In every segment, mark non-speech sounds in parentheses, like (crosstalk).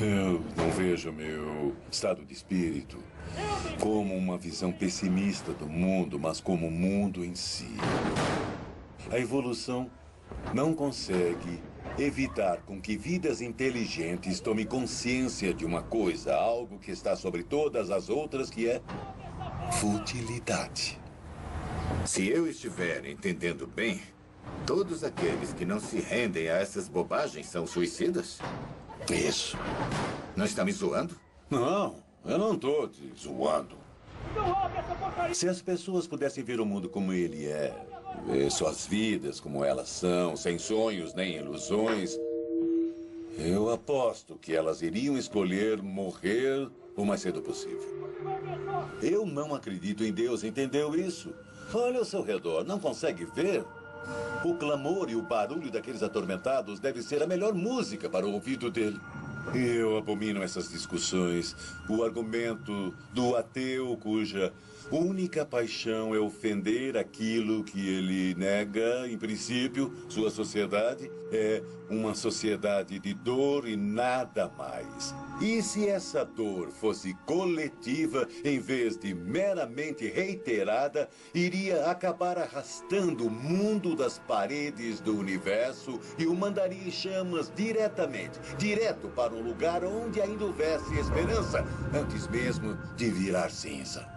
Eu não vejo meu estado de espírito como uma visão pessimista do mundo, mas como o mundo em si. A evolução não consegue evitar com que vidas inteligentes tomem consciência de uma coisa, algo que está sobre todas as outras, que é futilidade. Se eu estiver entendendo bem, todos aqueles que não se rendem a essas bobagens são suicidas? Isso. Não está me zoando? Não, eu não estou te zoando. Se as pessoas pudessem ver o mundo como ele é, ver suas vidas como elas são, sem sonhos nem ilusões, eu aposto que elas iriam escolher morrer o mais cedo possível. Eu não acredito em Deus, entendeu isso? Olha ao seu redor, não consegue ver? O clamor e o barulho daqueles atormentados deve ser a melhor música para o ouvido dele. Eu abomino essas discussões. O argumento do ateu cuja única paixão é ofender aquilo que ele nega, em princípio, sua sociedade é uma sociedade de dor e nada mais. E se essa dor fosse coletiva, em vez de meramente reiterada, iria acabar arrastando o mundo das paredes do universo e o mandaria em chamas diretamente, direto para um lugar onde ainda houvesse esperança, antes mesmo de virar cinza.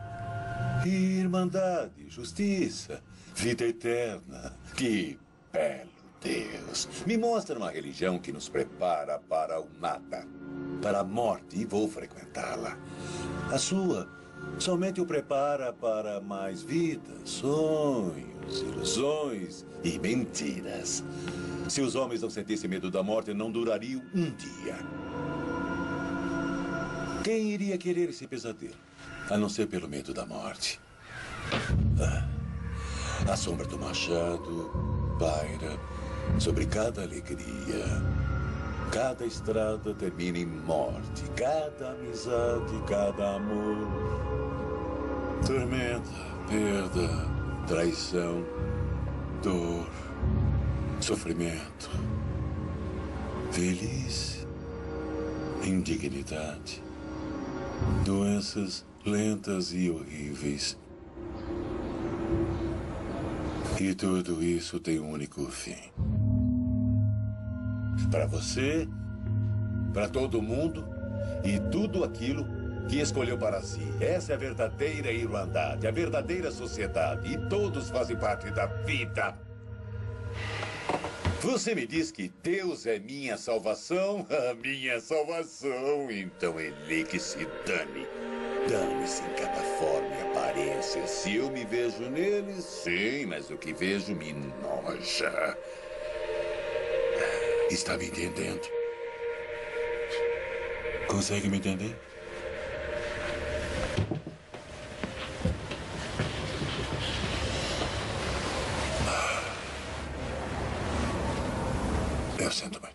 Irmandade, justiça, vida eterna. Que belo Deus. Me mostra uma religião que nos prepara para o nada, para a morte, e vou frequentá-la. A sua somente o prepara para mais vidas, sonhos, ilusões e mentiras. Se os homens não sentissem medo da morte, não durariam um dia. Quem iria querer esse pesadelo? A não ser pelo medo da morte. Ah, a sombra do machado paira sobre cada alegria. Cada estrada termina em morte. Cada amizade, cada amor. Tormenta, perda, traição, dor, sofrimento. Velhice, indignidade, doenças lentas e horríveis. E tudo isso tem um único fim. Para você, para todo mundo e tudo aquilo que escolheu para si. Essa é a verdadeira Irmandade, a verdadeira sociedade. E todos fazem parte da vida. Você me diz que Deus é minha salvação? A (laughs) minha salvação. Então ele que se dane. Dane-se em cada forma e aparência. Se eu me vejo nele, sim, mas o que vejo me noja. Está me entendendo? Consegue me entender? Eu sinto muito.